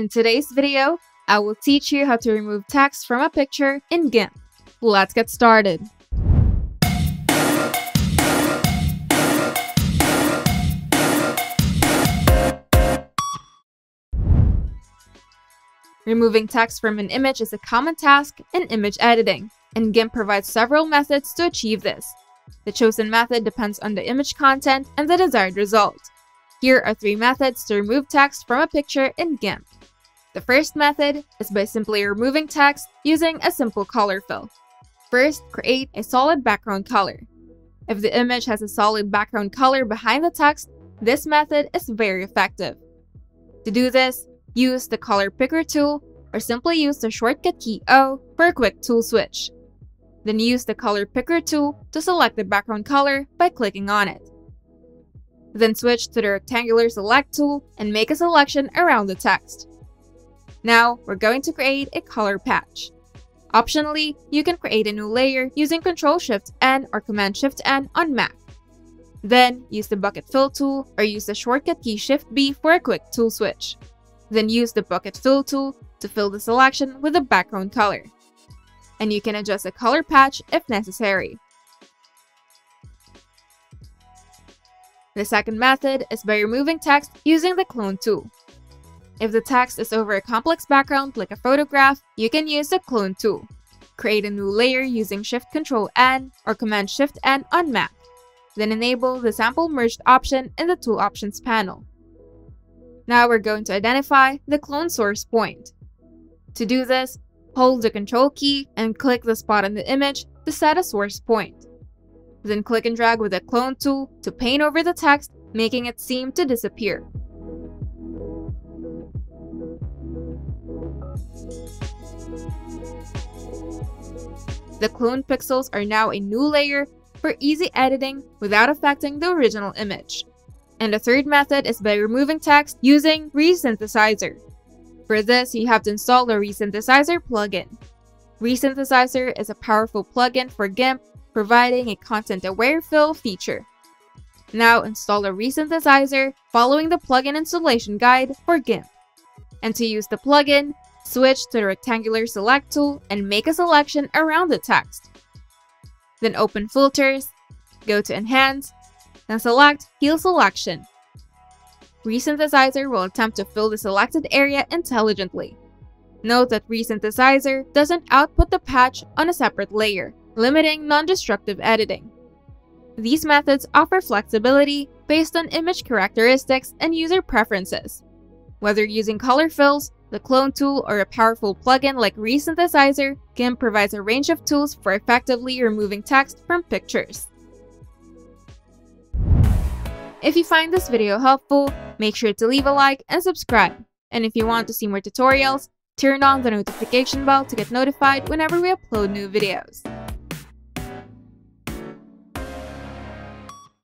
In today's video, I will teach you how to remove text from a picture in GIMP. Let's get started. Removing text from an image is a common task in image editing, and GIMP provides several methods to achieve this. The chosen method depends on the image content and the desired result. Here are three methods to remove text from a picture in GIMP. The first method is by simply removing text using a simple color fill. First, create a solid background color. If the image has a solid background color behind the text, this method is very effective. To do this, use the color picker tool or simply use the shortcut key O for a quick tool switch. Then use the color picker tool to select the background color by clicking on it. Then switch to the rectangular select tool and make a selection around the text. Now, we're going to create a color patch. Optionally, you can create a new layer using Ctrl-Shift-N or Command-Shift-N on Mac. Then, use the Bucket Fill tool or use the shortcut key Shift-B for a quick tool switch. Then use the Bucket Fill tool to fill the selection with the background color. And you can adjust the color patch if necessary. The second method is by removing text using the Clone tool. If the text is over a complex background like a photograph, you can use the Clone tool. Create a new layer using Shift-Control-N or Command-Shift-N on Mac. Then enable the Sample Merged option in the Tool Options panel. Now we're going to identify the clone source point. To do this, hold the Control key and click the spot on the image to set a source point. Then click and drag with the Clone tool to paint over the text, making it seem to disappear. The clone pixels are now a new layer for easy editing without affecting the original image. And the third method is by removing text using Resynthesizer. For this, you have to install the Resynthesizer plugin. Resynthesizer is a powerful plugin for GIMP, providing a content-aware fill feature. Now install the Resynthesizer following the plugin installation guide for GIMP. And to use the plugin, Switch to the rectangular select tool and make a selection around the text. Then open Filters, go to Enhance, then select Heal Selection. Resynthesizer will attempt to fill the selected area intelligently. Note that Resynthesizer doesn't output the patch on a separate layer, limiting non-destructive editing. These methods offer flexibility based on image characteristics and user preferences. Whether using color fills, the clone tool, or a powerful plugin like Resynthesizer, GIMP provides a range of tools for effectively removing text from pictures. If you find this video helpful, make sure to leave a like and subscribe. And if you want to see more tutorials, turn on the notification bell to get notified whenever we upload new videos.